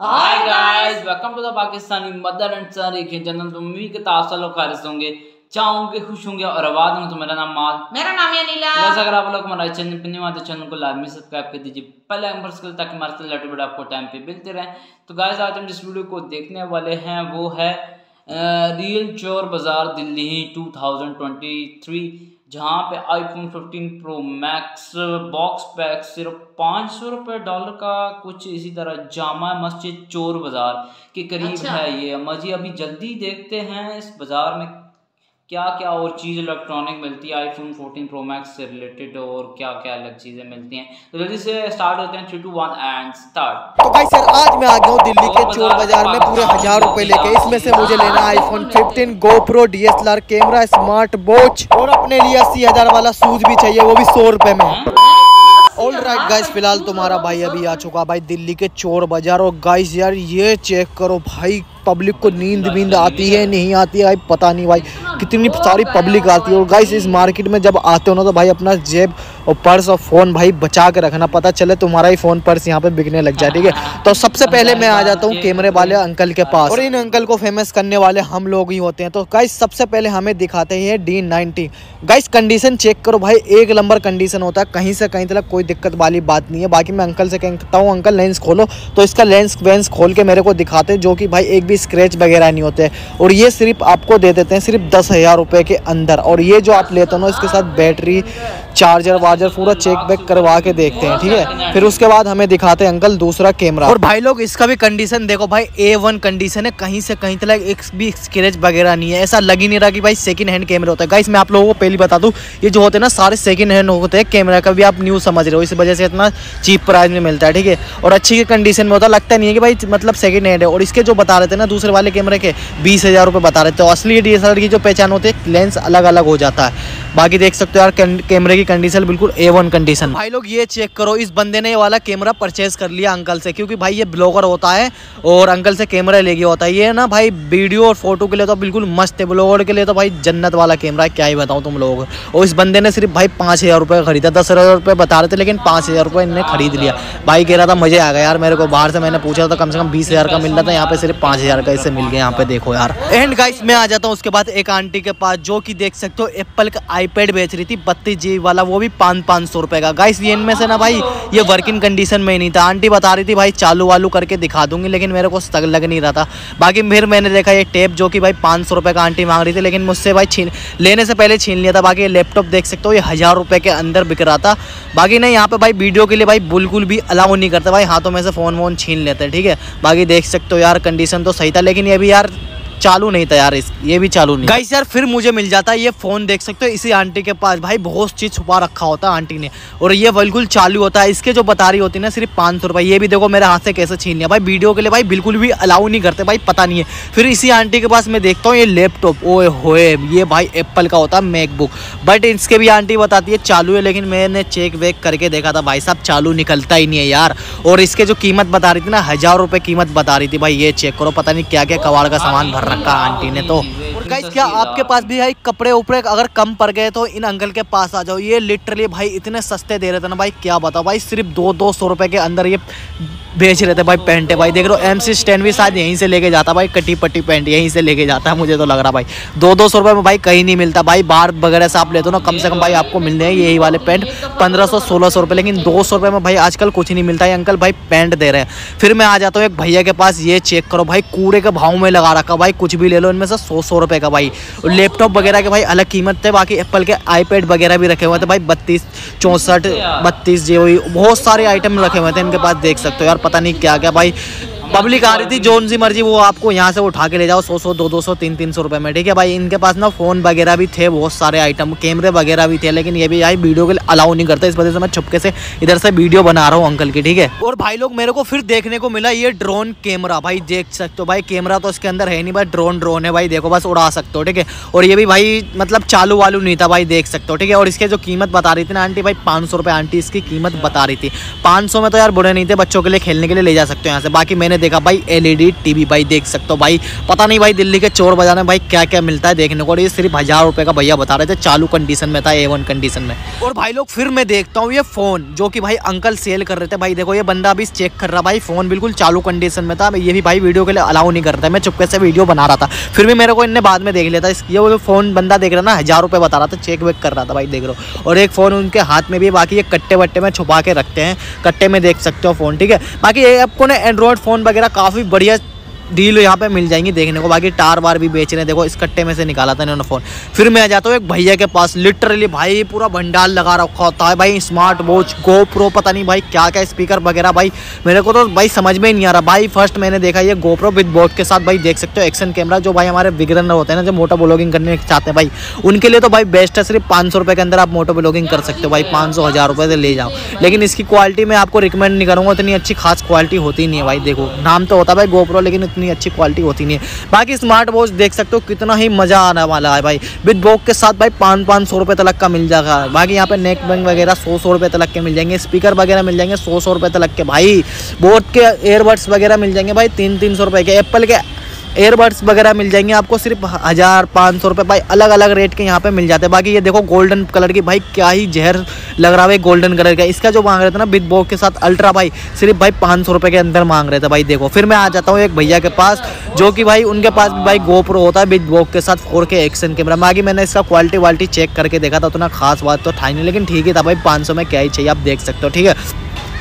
Hi guys welcome to the Pakistani mother and son तो उम्मीद के खारिज होंगे चाहूँगे खुश होंगे और आवाज़ में तो मेरा नाम माल। मेरा नाम है नीला। अगर आप लोग हमारे चैनल पर नहीं आते चैनल को लाजमी सब्सक्राइब कर दीजिए। पहले नंबर ताकि हमारे से रिलेटेड वीडियो आपको टाइम पे मिलते रहे। तो गाइस आज हम जिस वीडियो को देखने वाले हैं वो है रियल चोर बाज़ार दिल्ली 2023 जहाँ पे iPhone 15 pro max box pack सिर्फ़ पाँच सौ रुपये डॉलर का कुछ इसी तरह जामा मस्जिद चोर बाज़ार के करीब अच्छा। है ये मजी अभी जल्दी देखते हैं इस बाज़ार में क्या क्या और चीज़ इलेक्ट्रॉनिक मिलती है आईफोन 14 प्रो मैक्स से रिलेटेड और क्या क्या अलग चीज़ें मिलती हैं। तो जल्दी से स्टार्ट होते हैं three two one and start तो भाई सर आज मैं आ गया हूँ दिल्ली के चोर बाज़ार में पूरे हज़ार रुपए लेके। इसमें से मुझे लेना है iPhone 15 GoPro DSLR camera smart watch और अपने लिए अस्सी हज़ार वाला शूज़ भी चाहिए वो भी सौ रुपए में। ऑल राइट गाइस फ़िलहाल तुम्हारा भाई अभी आ चुका भाई दिल्ली के चोर बाज़ार। और गाइस यार ये चेक करो भाई पब्लिक को नींद वींद आती है, नहीं आती है, भाई, पता नहीं भाई, कितनी सारी पब्लिक आती है। और गाइस इस मार्केट में जब आते हो ना तो भाई, अपना जेब और पर्स और फ़ोन भाई, बचा के रखना। पता चले तुम्हारा ही फ़ोन पर्स यहाँ पे बिकने लग जाए, ठीक है? तो सबसे पहले मैं आ जाता हूँ कैमरे वाले अंकल के पास। और इन अंकल को फ़ेमस करने वाले हम लोग ही होते हैं। तो गाइस सबसे पहले हमें दिखाते हैं D ninety guys condition check करो भाई, एक नंबर कंडीशन होता है, कहीं से कहीं तक कोई दिक्कत वाली बात नहीं है। बाकी मैं अंकल से कहता हूँ, अंकल लेंस खोलो। तो इसका लेंस वेंस खोल के मेरे को दिखाते जो कि भाई, एक भी स्क्रैच वगैरह नहीं होते। और ये सिर्फ़ आपको दे देते हैं सिर्फ़ दस हज़ार रुपये के अंदर। और ये जो आप लेते हो ना, इसके साथ बैटरी चार्जर वार्जर पूरा चेक बैक करवा के देखते हैं, ठीक है? फिर उसके बाद हमें दिखाते हैं अंकल दूसरा कैमरा और भाई लोग, इसका भी कंडीशन देखो भाई ए वन कंडीशन है, कहीं से कहीं तक एक भी स्क्रैच वगैरह नहीं है। ऐसा लग ही नहीं रहा कि भाई सेकंड हैंड कैमरा होता है। गाइस मैं आप लोगों को पहले बता दूँ, ये जो होते हैं ना, सारे सेकंड हैंड होते हैं कैमरा का, भी आप न्यूज़ समझ रहे हो। इस वजह से इतना चीप प्राइस में मिलता है, ठीक है? और अच्छी कंडीशन में होता लगता नहीं है कि भाई मतलब सेकेंड हैंड है। और इसके जो बता रहे थे ना दूसरे वाले कैमरे के बीस हज़ार रुपये बता रहे थे। तो असली डी की जो पहचान होती है, लेंस अलग अलग हो जाता है। बाकी देख सकते हो यार कैमरे की कंडीशन बिल्कुल ए वन कंडीशन भाई लोग, ये चेक करो, इस बंदे ने ये वाला कैमरा परचेज कर लिया अंकल से, क्योंकि भाई ये ब्लॉगर होता है और अंकल से कैमरा ले गया होता है। ये ना भाई वीडियो और फ़ोटो के लिए तो बिल्कुल मस्त है ब्लॉगर के लिए तो भाई जन्नत वाला कैमरा है, क्या ही बताऊँ तुम लोगों और इस बंदे ने सिर्फ़ भाई पाँच हज़ार रुपये खरीदा, दस हज़ार रुपये बता रहे थे, लेकिन पाँच हज़ार रुपये इन्हें खरीद लिया। भाई कह रहा था, मज़े आ गया यार मेरे को, बाहर से मैंने पूछा था, कम से कम बीस हज़ार का मिल रहा था, यहाँ पे सिर्फ़ पाँच हज़ार का इससे मिल गया यहाँ पे, देखो यार। एंड गाइस मैं आ जाता हूँ उसके बाद एक आंटी के पास, जो कि देख सकते हो एप्पल का आईपैड बेच रही थी, बत्तीस जी वाला, वो भी पाँच पाँच सौ रुपये का। गाइस ये इनमें से ना भाई, ये वर्किंग कंडीशन में ही नहीं था। आंटी बता रही थी, भाई, चालू वालू करके दिखा दूँगी, लेकिन मेरे को लग नहीं रहा था। बाकी फिर मैंने देखा ये टेप जो कि भाई पाँच सौ का आंटी मांग रही थी, लेकिन मुझसे भाई छीन, लेने से पहले छीन लिया था। बाकी ये लैपटॉप देख सकते हो, ये हज़ार रुपये के अंदर बिक रहा था। बाकी नहीं, यहाँ पे भाई वीडियो के लिए भाई बिल्कुल भी अलाउ नहीं करता। भाई हाथों में से फ़ोन वोन छीन लेते हैं, ठीक है? बाकी देख सकते हो यार कंडीशन तो सही था लेकिन ये भी यार चालू नहीं था यार ये भी चालू नहीं। गाइस यार, फिर मुझे मिल जाता है, ये फ़ोन देख सकते हो, इसी आंटी के पास। भाई, बहुत चीज़ छुपा रखा होता है आंटी ने। और ये बिल्कुल चालू होता है, इसके जो बता रही होती है ना, सिर्फ़ पाँच सौ ये भी देखो, मेरे हाथ से कैसे छीन लिया। भाई, वीडियो के लिए भाई, बिल्कुल भी अलाउ नहीं करते, भाई, पता नहीं है। फिर इसी आंटी के पास मैं देखता हूँ, ये लैपटॉप ओए होए, ये भाई एप्पल का होता है मैकबुक बट इसके भी आंटी बताती है, चालू है, लेकिन मैंने चेक वेक करके देखा था, भाई साहब, चालू निकलता ही नहीं है यार। और इसके जो कीमत बता रही थी ना, हज़ार रुपये कीमत बता रही थी, भाई, ये चेक करो, पता नहीं क्या क्या कबाड़ का सामान भर रखा आंटी ने तो गाइस क्या आपके पास भी भाई कपड़े उपड़े अगर कम पड़ गए तो इन अंकल के पास आ जाओ। ये लिटरली भाई इतने सस्ते दे रहे थे ना भाई क्या बताओ भाई सिर्फ़ दो दो सौ रुपए के अंदर ये बेच रहे थे भाई पैंटे। भाई देख लो एम सी स्टैंड भी शायद यहीं से लेके जाता भाई कटी पट्टी पैंट यहीं से लेके जाता है मुझे तो लग रहा भाई। दो दो सौ रुपये में भाई कहीं नहीं मिलता। भाई बाहर वगैरह से आप लेते हो ना कम से कम भाई आपको मिलने हैं यही वाले पैंट। पंद्रह सौ सोलह सौ रुपये लेकिन दो सौ रुपये में भाई आजकल कुछ नहीं मिलता। है अंकल भाई पैंट दे रहे हैं। फिर मैं आ जाता हूँ एक भैया के पास ये चेक करो भाई कूड़े के भाव में लगा रखा भाई कुछ भी ले लो इनमें से सौ सौ रुपये का भाई। लैपटॉप वगैरह के भाई अलग कीमत है, बाकी एप्पल के आईपैड वगैरह भी रखे हुए थे भाई बत्तीस, चौंसठ, बत्तीस जी बहुत सारे आइटम रखे हुए थे इनके पास देख सकते हो यार, पता नहीं क्या क्या भाई। पब्लिक आ रही थी जोन सी मर्ज़ी, वो आपको यहाँ से उठा के ले जाओ, सौ सौ, दो दो सौ, तीन तीन सौ रुपये में, ठीक है भाई? इनके पास ना फ़ोन वगैरह भी थे, बहुत सारे आइटम कैमरे वगैरह भी थे, लेकिन ये भी भाई वीडियो के लिए अलाउ नहीं करता, इस वजह से मैं छुपके से इधर से वीडियो बना रहा हूँ अंकल की, ठीक है? और भाई लोग, मेरे को फिर देखने को मिला ये ड्रोन कैमरा भाई देख सकते हो, भाई कैमरा तो इसके अंदर है नहीं, भाई ड्रोन ड्रोन है, भाई देखो, बस उड़ा सकते हो, ठीक है? और ये भी भाई मतलब चालू वालू नहीं था भाई, देख सकते हो, ठीक है? और इसके जो कीमत बता रही थी ना आंटी, भाई पाँच सौ आंटी इसकी कीमत बता रही थी। पाँच सौ में तो यार बुरे नहीं थे, बच्चों के लिए खेलने के लिए ले जा सकते हो यहाँ से, बाकी मैंने में देखा, भाई एलईडी टीवी भाई, देख सकते हो भाई। पता नहीं भाई, दिल्ली के चोर बाज़ार में भाई क्या क्या मिलता है देखने को। और ये सिर्फ़ हज़ार रुपये का भैया बता रहे थे, चालू कंडीशन में था ए वन कंडीशन में। और भाई लोग, फिर मैं देखता हूँ ये फ़ोन जो कि भाई अंकल सेल कर रहे थे। भाई देखो, ये बंदा अभी चेक कर रहा, भाई फ़ोन बिल्कुल चालू कंडीशन में था। ये भी भाई वीडियो के लिए अलाउ नहीं करता मैं चुपके से वीडियो बना रहा था। फिर भी मेरे को इनने बाद में देख लिया था ये फ़ोन बंदा देख रहा ना, हज़ार रुपये बता रहा था चेक वेक कर रहा था भाई, देख रहा हूँ और एक फ़ोन उनके हाथ में भी बाकी ये कट्टे वट्टे में छुपा के रखते हैं। कट्टे में देख सकते हो फ़ोन ठीक है? बाकी ये आपको ना एंड्रॉयड फ़ोन वगैरह काफ़ी बढ़िया डील यहाँ पे मिल जाएँगी देखने को। बाकी टार वार भी बेच रहे हैं। देखो, इस कट्टे में से निकाला था इन्होंने फ़ोन फिर मैं जाता हूँ एक भैया के पास। लिटरली भाई, पूरा भंडार लगा रखा होता है भाई। स्मार्ट वॉच गो प्रो पता नहीं भाई क्या क्या स्पीकर वगैरह भाई। मेरे को तो भाई समझ में ही नहीं आ रहा। भाई फ़र्स्ट मैंने देखा ये गो प्रो विद बोट के साथ भाई, देख सकते हो एक्शन कैमरा जो भाई हमारे बिगरनर होते हैं ना, जो मोटो ब्लॉगिंग करने चाहते हैं भाई। उनके लिए तो भाई बेस्ट है, सिर्फ़ पाँच सौ के अंदर आप मोटो ब्लॉगिंग कर सकते हो भाई। पाँच सौ, हज़ार रुपये से ले जाओ। लेकिन इसकी क्वालिटी मैं आपको रिकमेंड नहीं करूँगा। इतनी अच्छी खास क्वालिटी होती नहीं है भाई, देखो। नाम तो होता है भाई गोप्रो लेकिन इतनी अच्छी क्वालिटी होती होती नहीं है। बाकी स्मार्ट वॉच देख सकते हो, कितना ही मज़ा आने वाला है भाई। विद बॉक के साथ भाई पाँच पाँच सौ रुपये तक का मिल जाएगा। बाकी यहाँ पे नेक बैंक वगैरह सौ सौ रुपये तक के मिल जाएँगे। स्पीकर वगैरह मिल जाएँगे सौ सौ रुपये तलक के। भाई बोट के एयरबड्स वगैरह मिल जाएँगे भाई तीन तीन सौ रुपये के। एप्पल के एयरबड्स वगैरह मिल जाएँगे, आपको सिर्फ़ हज़ार पाँच सौ रुपये भाई अलग अलग रेट के यहाँ पे मिल जाते हैं। बाकी ये देखो गोल्डन कलर की, भाई क्या ही जहर लग रहा है गोल्डन कलर का। इसका जो मांग रहे थे ना बिग बॉक के साथ अल्ट्रा भाई, सिर्फ़ भाई पाँच सौ के अंदर मांग रहे थे भाई। देखो, फिर मैं आ जाता हूँ एक भैया के पास, जो कि भाई उनके पास भी भाई गोप्रो होता है बिग बॉक के साथ फोर के एक्शन कैमरा बाकी मैंने इसका क्वालिटी वालिटी चेक करके देखा था, उतना खास बात तो था नहीं, लेकिन ठीक ही था भाई, पाँच सौ में क्या ही चाहिए, आप देख सकते हो, ठीक है?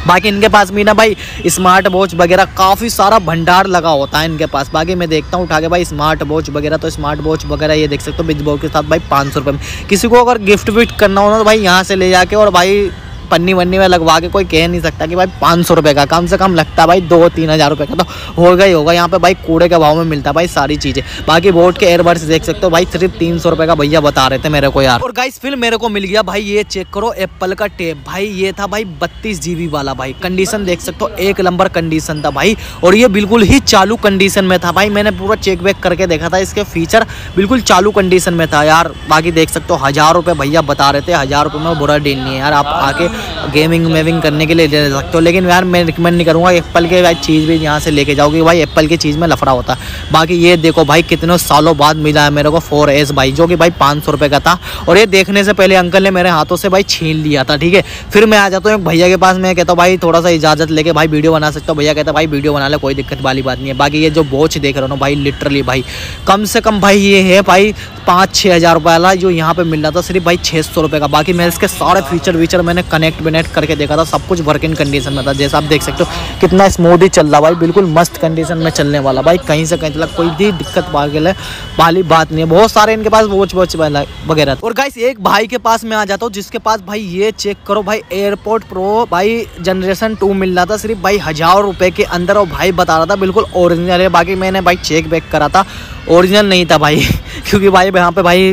बाकी इनके पास भी ना भाई स्मार्ट वॉच वगैरह काफ़ी सारा भंडार लगा होता है इनके पास। बाकी मैं देखता हूँ उठा के भाई स्मार्ट वॉच वगैरह तो स्मार्ट वॉच वगैरह ये देख सकते हो बिज के साथ भाई पाँच सौ में। किसी को अगर गिफ्ट विफ्ट करना हो ना तो भाई यहाँ से ले जाके और भाई पन्नी वन्नी में लगवा के कोई कह नहीं सकता कि भाई पाँच सौ रुपये का, कम से कम लगता है भाई दो तीन हज़ार रुपये का तो होगा ही होगा। यहाँ पे भाई कूड़े के भाव में मिलता है भाई सारी चीज़ें। बाकी बोट के एयरबड्स देख सकते हो भाई, सिर्फ़ तीन सौ रुपये का भैया बता रहे थे मेरे को यार। और गाइस फिर मेरे को मिल गया भाई, ये चेक करो एप्पल का टेप भाई ये था भाई बत्तीस जीबी वाला भाई। कंडीशन देख सकते हो, एक नंबर कंडीशन था भाई। और ये बिल्कुल ही चालू कंडीशन में था भाई। मैंने पूरा चेक वेक करके देखा था, इसके फीचर बिल्कुल चालू कंडीशन में था यार। बाकी देख सकते हो, हज़ार रुपये भैया बता रहे थे, हज़ार रुपये में बुरा डील नहीं है यार। आप आके गेमिंग वेमिंग करने के लिए दे सकते हो। लेकिन यार, मैं रिकमेंड नहीं करूँगा एप्पल के भाई चीज़ भी यहाँ से लेके जाओगे। भाई एप्पल की चीज़ में लफड़ा होता। है बाकी ये देखो भाई, कितने सालों बाद मिला है मेरे को फोर एस भाई, जो कि भाई पाँच सौ रुपये का था। और ये देखने से पहले अंकल ने मेरे हाथों से भाई छीन लिया था, ठीक है? फिर मैं आ जाता हूँ भैया के पास, मैं कहता हूँ, भाई, थोड़ा सा इजाज़त लेके भाई वीडियो बना सकता हूँ। भैया कहता भाई, वीडियो बना ले, कोई दिक्कत वाली बात नहीं है। बाकी ये जो बोच देख रहा हूँ भाई लिटरली भाई, कम से कम भाई ये है भाई पाँच छः हज़ार रुपये वाला जो यहाँ पे मिल रहा था, सिर्फ़ भाई छः सौ रुपये का। बाकी मैं इसके सारे फीचर वीचर मैंने कनेक्ट वनेक्ट करके देखा था, सब कुछ वर्किंग कंडीशन में था। जैसा आप देख सकते हो, कितना स्मूथ ही चल रहा भाई, बिल्कुल मस्त कंडीशन में चलने वाला। भाई, कहीं से कहीं तक कोई भी दिक्कत वाली बात नहीं है। बहुत सारे इनके पास वॉच वॉच वगैरह और गाइस एक भाई के पास मैं आ जाता हूँ, जिसके पास भाई ये चेक करो, भाई एयरपोर्ट प्रो भाई जनरेशन टू मिल रहा था, सिर्फ़ भाई हज़ार रुपये के अंदर। और भाई बता रहा था, बिल्कुल ओरिजिनल है। बाकी मैंने भाई चेक बैक करा था ओरिजिनल नहीं था भाई, क्योंकि भाई यहाँ पे भाई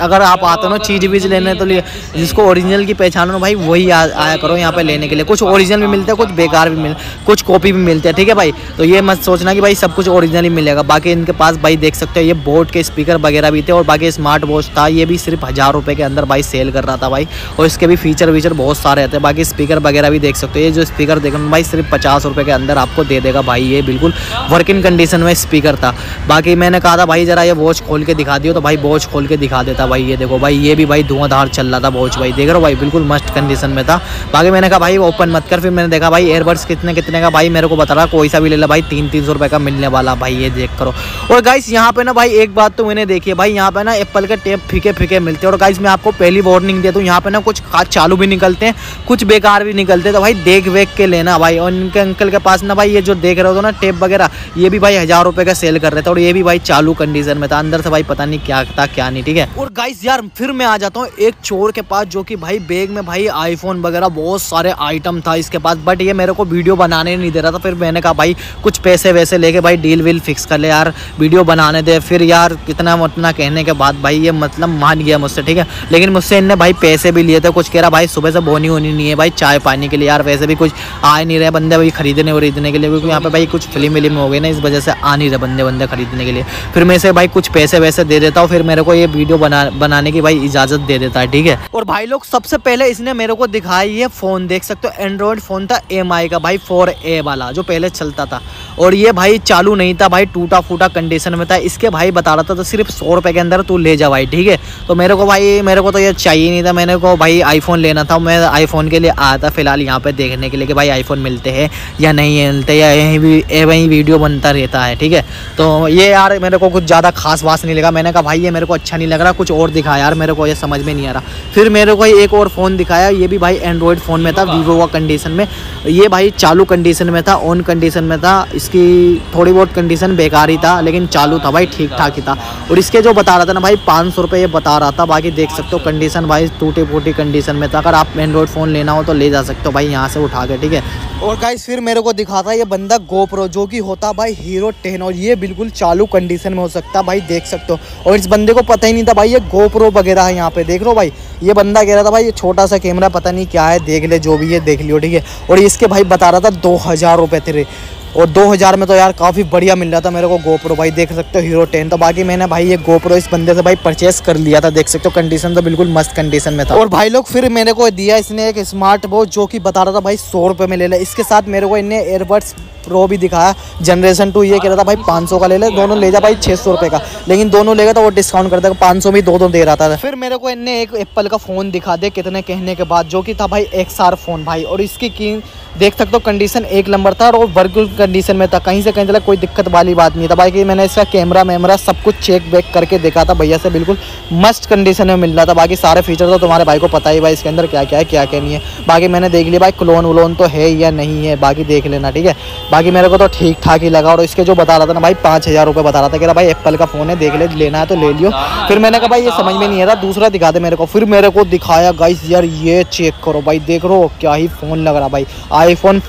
अगर आप आते हो चीज़ वीज लेने तो लिए, जिसको ओरिजिनल की पहचान हो भाई, वही आया करो यहाँ पे लेने के लिए। कुछ ओरिजिनल भी मिलते हैं, कुछ बेकार भी मिल, कुछ कॉपी भी मिलते हैं, ठीक है भाई? तो ये मत सोचना कि भाई सब कुछ ओरिजिनल ही मिलेगा। बाकी इनके पास भाई देख सकते हो, ये बोर्ड के स्पीकर वगैरह भी थे और बाकी स्मार्ट वॉच था, ये भी सिर्फ़ हज़ार रुपये के अंदर भाई सेल कर रहा था भाई। और इसके भी फीचर वीचर बहुत सारे रहते बाकी स्पीकर वगैरह भी देख सकते हो, ये जो स्पीकर देख भाई, सिर्फ़ पचास रुपये के अंदर आपको दे देगा भाई, ये बिल्कुल वर्किंग कंडीशन में स्पीकर था। बाकी मैंने कहा था, भाई ज़रा ये वॉच खोल के दिखा दियो तो भाई वॉच खोल के दिखा देता भाई, ये देखो भाई, ये भी भाई धुआंधार चल रहा था वॉच भाई। देख रहा भाई, बिल्कुल मस्त कंडीशन में था। बाकी मैंने कहा, भाई ओपन मत कर। फिर मैंने देखा, भाई एयरबड्स कितने कितने का? भाई, मेरे को बता रहा, कोई सा भी ले ला भाई तीन तीन सौ रुपये का मिलने वाला भाई, ये देख करो। और गाइस यहाँ पे ना भाई, एक बात तो मैंने देखी है भाई, यहाँ पे ना एप्पल के टेप फीके फीके मिलते हैं। और गाइस मैं आपको पहली वार्निंग देता हूँ, यहाँ पे ना कुछ चालू भी निकलते हैं, कुछ बेकार भी निकलते तो भाई देख वेख के लेना भाई। और इनके अंकल के पास ना भाई, ये जो देख रहे हो ना टेप वगैरह, ये भी भाई हज़ार रुपये का सेल कर रहे थे। और ये भी भाई चालू कंडीशन में था, अंदर से भाई पता नहीं क्या था, क्या नहीं, ठीक है? और गाइस यार, फिर मैं आ जाता हूँ एक चोर के पास, जो कि भाई बैग में भाई आईफोन वगैरह बहुत सारे आइटम था इसके पास बट ये मेरे को वीडियो बनाने नहीं दे रहा था। फिर मैंने कहा, भाई, कुछ पैसे वैसे लेके भाई डील वील फिक्स कर ले यार वीडियो बनाने दे। फिर यार कितना उतना कहने के बाद भाई ये मतलब मान गया मुझसे, ठीक है? लेकिन मुझसे इनने भाई पैसे भी लिए थे, कुछ कह रहा, भाई, सुबह से बोनी होनी नहीं है भाई, चाय पानी के लिए यार, वैसे भी कुछ आ नहीं रहे बंदे भाई खरीदने वरीदने के लिए, क्योंकि यहाँ पे भाई कुछ फ़िल्म विलिम हो गई ना, इस वजह से आ नहीं रहे बंदे बंदे खरीदने के लिए। फिर मैं से भाई कुछ पैसे वैसे दे देता हूँ, फिर मेरे को ये वीडियो बना बनाने की भाई इजाज़त दे देता है, ठीक है? और भाई लोग, सबसे पहले इसने मेरे को दिखाई ये फ़ोन देख सकते हो एंड्रॉयड फ़ोन था एमआई का भाई फोर वाला, जो पहले चलता था। और ये भाई चालू नहीं था, भाई टूटा फूटा कंडीशन में था। इसके भाई बता रहा था तो सिर्फ़ सौ रुपये के अंदर तू ले जा भाई, ठीक है? तो मेरे को भाई, मेरे को तो ये चाहिए नहीं था, मैंने को भाई आईफोन लेना था। मैं आईफोन के लिए आया था फ़िलहाल यहाँ पे देखने के लिए कि भाई आईफोन मिलते हैं या नहीं मिलते, या यहीं भी वहीं वीडियो बनता रहता है, ठीक है? तो ये यार मेरे को कुछ ज़्यादा खास वास नहीं लगा। मैंने कहा, भाई, ये मेरे को अच्छा नहीं लग रहा, कुछ और दिखाया। यार मेरे को ये समझ में नहीं आ रहा। फिर मेरे को एक और फ़ोन दिखाया। ये भी भाई एंड्रॉयड फ़ोन में था वीवो का कंडीशन में। ये भाई चालू कंडीशन में था ऑन कंडीशन में था। इसकी थोड़ी बहुत कंडीशन बेकार ही था लेकिन चालू था भाई ठीक ठाक ही था। और इसके जो बता रहा था ना भाई पाँच सौ ये बता रहा था। बाकी देख सकते हो कंडीशन भाई टूटी फूटी कंडीशन में था। अगर आप एंड्रॉयड फ़ोन लेना हो तो ले जा सकते हो भाई यहाँ से उठा के ठीक है? और गाइस फिर मेरे को दिखाता ये बंदा गोप्रो जो कि होता भाई हीरो टेन और ये बिल्कुल चालू कंडीशन में हो सकता भाई देख सकते हो। और इस बंदे को पता ही नहीं था भाई ये गोप्रो वगैरह है यहाँ पे देख लो भाई? ये बंदा कह रहा था भाई, ये छोटा सा कैमरा पता नहीं क्या है, देख ले, जो भी है, देख लियो, ठीक है? और इसके भाई बता रहा था दो हज़ार रुपये तेरे। और 2000 में तो यार काफ़ी बढ़िया मिल रहा था मेरे को गोप्रो भाई, देख सकते हो हीरो टेन तो बाकी मैंने भाई ये गोप्रो इस बंदे से भाई परचेस कर लिया था, देख सकते हो कंडीशन तो बिल्कुल मस्त कंडीशन में था। और भाई लोग फिर मेरे को दिया इसने एक स्मार्ट वॉच जो कि बता रहा था भाई सौ रुपये में ले ले। इसके साथ मेरे को इन्हें एयरबड्स प्रो भी दिखाया जनरेशन टू ये कह रहा था भाई पाँच सौ का ले ले, दोनों ले जा भाई छः सौ रुपये का। लेकिन दोनों लेगा तो वो डिस्काउंट कर देगा, पाँच सौ में दो दो दे रहा था। फिर मेरे को इन्हें एक एप्पल का फ़ोन दिखा दे कितने कहने के बाद, जो कि था भाई एक सार फ़ोन भाई। और इसकी की देख सकते हो कंडीशन एक नंबर था और वर्गुल कंडीशन में था, कहीं से कहीं तक कोई दिक्कत वाली बात नहीं था। बाकी मैंने इसका कैमरा वैमरा सब कुछ चेक बैक करके देखा था, भैया से बिल्कुल मस्त कंडीशन में मिल रहा था। बाकी सारे फीचर तो तुम्हारे भाई को पता ही भाई, इसके अंदर क्या क्या है क्या क्या नहीं है। बाकी मैंने देख लिया, भाई क्लोन व्लोन तो है या नहीं है, बाकी देख लेना, ठीक है। बाकी मेरे को तो ठीक ठाक ही लगा और इसके जो बता रहा था ना भाई, पाँच हज़ार रुपये बता रहा था कि भाई एप्पल का फ़ोन है, देख ले, लेना है तो ले लियो। फिर मैंने कहा, भाई, ये समझ में नहीं आ रहा, दूसरा दिखा दे मेरे को। फिर मेरे को दिखाया, गाइस यार, ये चेक करो भाई, देख रो क्या ही फ़ोन लग रहा भाई। आईफोन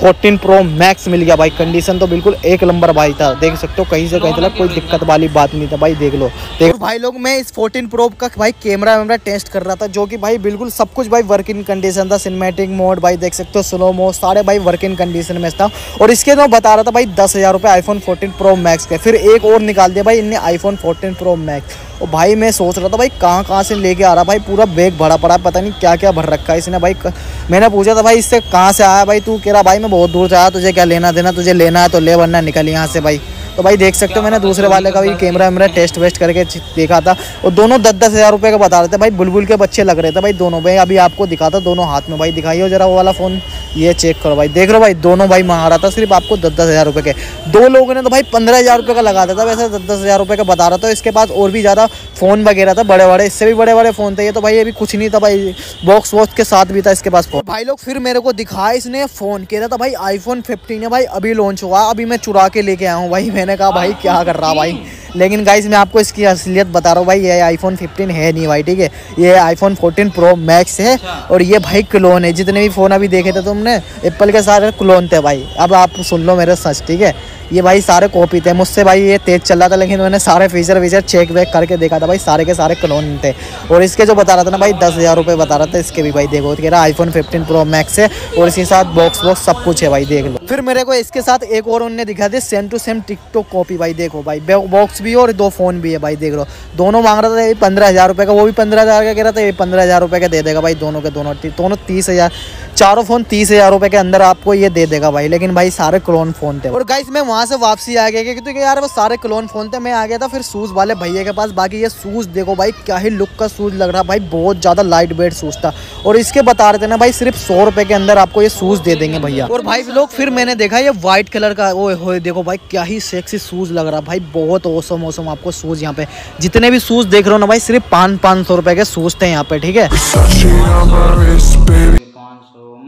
14 प्रो मैक्स मिल गया भाई। कंडीशन तो बिल्कुल एक नंबर भाई था। देख सकते हो, कहीं से कहीं तक कोई दिक्कत वाली बात नहीं था भाई, देख लो। देख भाई लोग, मैं इस 14 प्रो का भाई कैमरा वैमरा टेस्ट कर रहा था, जो कि भाई बिल्कुल सब कुछ भाई वर्किंग कंडीशन था। सिनेमेटिक मोड भाई देख सकते हो स्लो मोड सारे भाई वर्किंग कंडीशन में था। और इसके तो बता रहा था भाई, दस हज़ार रुपये आईफोन फोर्टीन प्रो मैक्स के। फिर एक और निकाल दिया भाई इनने आईफोन फोर्टीन प्रो मैक्स और भाई मैं सोच रहा था, भाई कहाँ कहाँ से लेके आ रहा भाई? पूरा बैग भरा पड़ा, पता नहीं क्या क्या भर रखा है इसने भाई। मैंने पूछा था, भाई इससे कहाँ से आया भाई तू? कह रहा, भाई मैं बहुत दूर से आया, तुझे क्या लेना देना, तुझे लेना है तो ले, वरना निकल यहाँ से भाई। तो भाई देख सकते हो मैंने दूसरे वाले का भी कैमरा वैमरा टेस्ट वेस्ट करके देखा था। और दोनों दस दस हज़ार रुपये का बता रहे थे। भाई बुलबुल के बच्चे लग रहे थे भाई दोनों। भाई अभी आपको दिखाता दोनों हाथ में। भाई दिखाइए जरा वो वाला फ़ोन ये चेक करो भाई। देख लो भाई, दोनों भाई मंगा रहा था सिर्फ़ आपको दस दस हज़ार रुपये के। दो लोगों ने तो भाई पंद्रह हज़ार रुपये का लगा दिया था। वैसे दस दस हज़ार रुपये का बता रहा था। इसके पास और भी ज़्यादा फ़ोन वगैरह था बड़े बड़े इससे भी बड़े बड़े फ़ोन थे ये। तो भाई अभी कुछ नहीं था भाई। बॉक्स वॉक्स के साथ भी था इसके पास फ़ोन भाई लोग फिर मेरे को दिखाया इसने फ़ोन कह रहा था भाई आईफोन फिफ्टीन है भाई, अभी लॉन्च हुआ। अभी मैं चुरा के लेके आया हूँ भाई। कहा भाई क्या कर रहा भाई? लेकिन गाइस मैं आपको इसकी असलियत बता रहा हूँ भाई ये आईफोन 15 है नहीं भाई ठीक है? ये आईफोन 14 प्रो मैक्स है अच्छा। और ये भाई क्लोन है। जितने भी फ़ोन अभी देखे थे तुमने एप्पल के सारे क्लोन थे भाई। अब आप सुन लो मेरे सच ठीक है? ये भाई सारे कॉपी थे। मुझसे भाई ये तेज़ चल रहा था लेकिन मैंने सारे फीचर वीचर चेक वेक करके देखा था भाई सारे के सारे क्लोन थे। और इसके जो बता रहा था ना भाई दस हज़ार रुपये बता रहा था इसके भी भाई देखो कह रहा आईफोन फिफ्टीन प्रो मैक्स है और इसके साथ बॉक्स वॉक्स सब कुछ है भाई देख लो। फिर मेरे को इसके साथ एक और उनने दिखा दी same to same TikTok copy भाई, देखो भाई बॉक्स भी और दो फ़ोन भी है भाई, देख लो। दोनों मांग रहा था, ये पंद्रह हज़ार रुपये का, वो भी पंद्रह हज़ार का कह रहा था, ये पंद्रह हज़ार रुपये का दे देगा भाई, दोनों के दोनों दोनों तीस हज़ार, चारों फ़ोन तीस हज़ार रुपये के अंदर आपको ये दे देगा भाई, लेकिन भाई सारे क्लोन फ़ोन थे। और गाइस मैं वहाँ से वापसी आ गया, क्योंकि तो यार वो सारे क्लोन फ़ोन थे, मैं आ गया था फिर शूज़ वाले भैया के पास, बाकी ये शूज़ देखो भाई, क्या ही लुक का शूज़ लग रहा, भाई बहुत ज़्यादा लाइट वेट शूज़ था। और इसके बता रहे थे ना भाई, सिर्फ़ सौ रुपये के अंदर आपको ये शूज़ दे देंगे भैया। और भाई लोग, फिर मैंने देखा ये व्हाइट कलर का वो देखो भाई, क्या ही सेक्सी शूज़ लग रहा भाई बहुत ओसम ओसम आपको शूज़ यहाँ पे जितने भी शूज़ देख रहे हो ना भाई सिर्फ़ पाँच पाँच सौ रुपये के शूज़ थे यहाँ पे ठीक है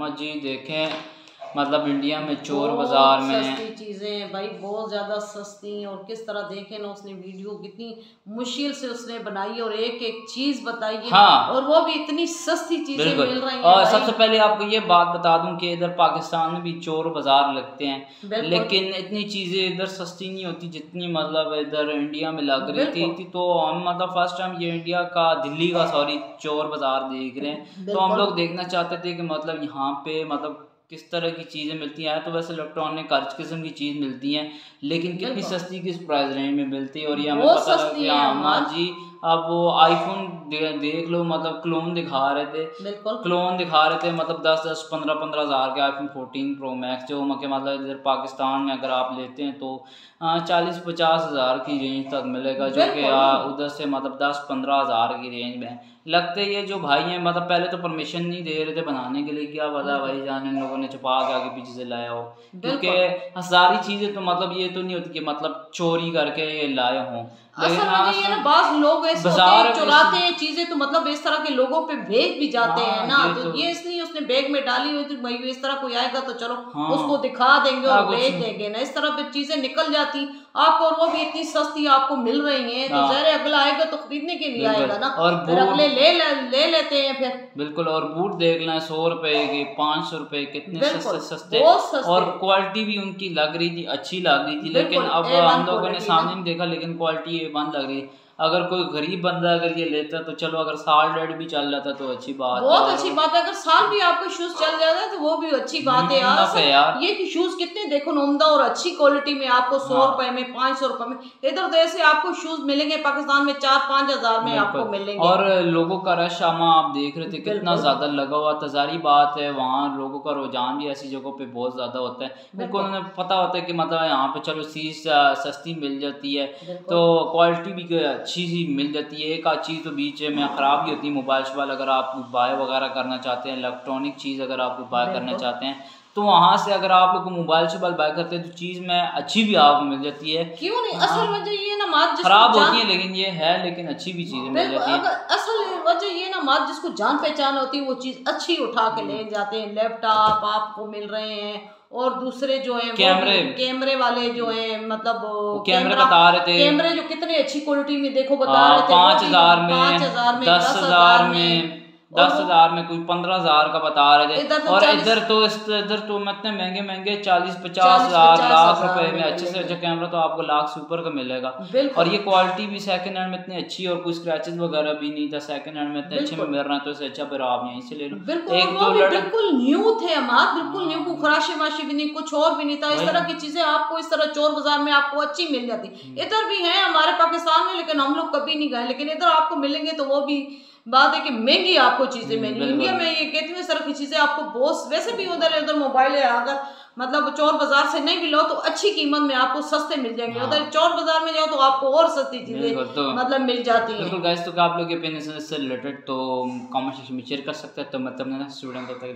मजीद देखें मतलब इंडिया में चोर बाज़ार में सस्ती चीज़ें भाई बहुत ज़्यादा सस्ती और किस तरह देखे ना उसने वीडियो कितनी मुश्किल से उसने बनाई और एक एक चीज़ बताई है। हाँ। और वो भी इतनी सस्ती चीज़ें मिल रही हैं और सबसे पहले आपको ये बात बता दूँ कि इधर पाकिस्तान में भी चोर बाज़ार लगते हैं। लेकिन इतनी चीज़ें इधर सस्ती नहीं होती जितनी मतलब इधर इंडिया में लग रही थी। तो हम मतलब फ़र्स्ट टाइम ये इंडिया का दिल्ली का सॉरी चोर बाज़ार देख रहे हैं। तो हम लोग देखना चाहते थे कि मतलब यहाँ पे मतलब किस तरह की चीज़ें मिलती हैं? तो वैसे इलेक्ट्रॉनिक हर किस्म की चीज़ मिलती हैं लेकिन कितनी सस्ती किस प्राइस रेंज में मिलती है? और ये हमें पता लगा कि हाँ, हाँ जी अब वो आईफोन दे, देख लो मतलब क्लोन दिखा रहे थे। बिल्कुल। क्लोन दिखा रहे थे मतलब दस दस पंद्रह पंद्रह हज़ार के आईफोन फोर्टीन प्रो मैक्स जो मतलब इधर पाकिस्तान में अगर आप लेते हैं तो चालीस पचास हज़ार की रेंज तक मिलेगा जो कि उधर से मतलब दस पंद्रह हज़ार की रेंज में लगते ये जो भाई हैं मतलब पहले तो परमिशन नहीं दे रहे थे बनाने के लिए क्या पता भाई जान इन लोगों ने छुपा के आगे पीछे से लाया हो। क्योंकि सारी चीज़ें तो मतलब ये तो नहीं होती कि मतलब चोरी करके ये लाए हों। असल में ये ना बाज लोग ऐसे चुराते हैं चीज़ें तो मतलब इस तरह के लोगों पे भेज भी जाते हैं हाँ, ना। तो, तो ये इसलिए उसने बैग में डाली हुई थी भाई इस तरह कोई आएगा तो चलो हाँ, उसको दिखा देंगे और हाँ, भेज देंगे ना। इस तरह पे चीज़ें निकल जाती आपको और वो भी इतनी सस्ती आपको मिल रही है तो हाँ। जहर अगला आएगा तो खरीदने के लिए आएगा ना। और अगले ले ले ले लेते हैं फिर। बिल्कुल और बूट देख लें सौ रुपए की पाँच सौ रुपए कितने सस्ते सस्ते। और क्वालिटी भी उनकी लग रही थी अच्छी लग रही थी लेकिन अब हम लोगों ने सामने नहीं देखा लेकिन क्वालिटी बंद लग रही अगर कोई गरीब बंदा अगर ये लेता तो चलो अगर साल डेढ़ भी चल जाता तो अच्छी बात बहुत अच्छी बात है। अगर साल भी आपको शूज़ चल जाता है तो वो भी अच्छी बात है यार, यार। ये कि शूज़ कितने देखो उमदा और अच्छी क्वालिटी में आपको सौ हाँ। रुपए में पाँच सौ रुपए में इधर तो ऐसे आपको शूज़ मिलेंगे पाकिस्तान में चार पाँच हज़ार में आपको मिलेंगे। और लोगों का रश आमा आप देख रहे थे कितना ज़्यादा लगा हुआ तजारी बात है वहाँ लोगों का रुझान भी ऐसी जगहों पे बहुत ज़्यादा होता है। उनको उन्हें पता होता है कि मतलब यहाँ पे चलो चीज़ सस्ती मिल जाती है तो क्वालिटी भी अच्छी सी मिल जाती है। एक आध चीज़ तो बीच में ख़राब ही होती है मोबाइल शोबाइल अगर आप बाय वगैरह करना चाहते हैं इलेक्ट्रॉनिक चीज़ अगर आप बाय करना चाहते हैं तो वहाँ से अगर आप लोग मोबाइल से बाय करते हैं तो चीज़ में अच्छी भी आपको मिल जाती है। क्यों नहीं? असल हाँ। वजह ये ना मात खराब होती है लेकिन ये है लेकिन अच्छी भी चीज़ें मिल जाती है। असल वजह ये ना मात जिसको जान पहचान होती है वो चीज़ अच्छी उठा के ले जाते हैं। लैपटॉप आपको मिल रहे हैं और दूसरे जो है कैमरे। कैमरे वाले जो है मतलब कैमरे बता रहे थे। कैमरे जो कितने अच्छी क्वालिटी में देखो बता हाँ, रहे थे। पाँच हज़ार में पाँच हज़ार में दस हज़ार में। दस हज़ार में कोई पंद्रह हज़ार का बता रहे थे। और इधर तो इधर तो इतने महँगे महँगे चालीस पचास हज़ार लाख रुपए में अच्छे से अच्छा कैमरा तो आपको लाख से ऊपर का मिलेगा। और ये क्वालिटी भी सेकंड हैंड में इतनी अच्छी और कोई स्क्रैचेस वगैरह भी नहीं था सेकंड हैंड में इतने अच्छे में मिल रहा है तो इससे अच्छा फिर आप यहीं से ले लो एक दो बिल्कुल न्यू थे हमारे बिल्कुल न्यू को खराशे वाशे भी नहीं कुछ और भी नहीं था। इस तरह की चीज़ें आपको इस तरह चोर बाज़ार में आपको अच्छी मिल जाती। हम्म। इधर भी है हमारे पाकिस्तान में लेकिन हम लोग कभी नहीं गए लेकिन इधर आपको मिलेंगे तो वो भी बात है कि महँगी आपको चीज़ें मिली इंडिया में ये कहती हूँ सर की चीज़ें आपको बहुत वैसे भी उधर उधर मोबाइल है अगर मतलब चोर बाज़ार से नहीं भी लो तो अच्छी कीमत में आपको सस्ते मिल जाएँगे। हाँ। उधर चोर बाज़ार में जाओ तो आपको और सस्ती चीज़ें तो, मतलब मिल जाती है। बिल्कुल गाइस तो आप लोग के से रिलेटेड तो कमेंट सेक्शन में शेयर कर सकते हैं। तो मतलब ना स्टूडेंट है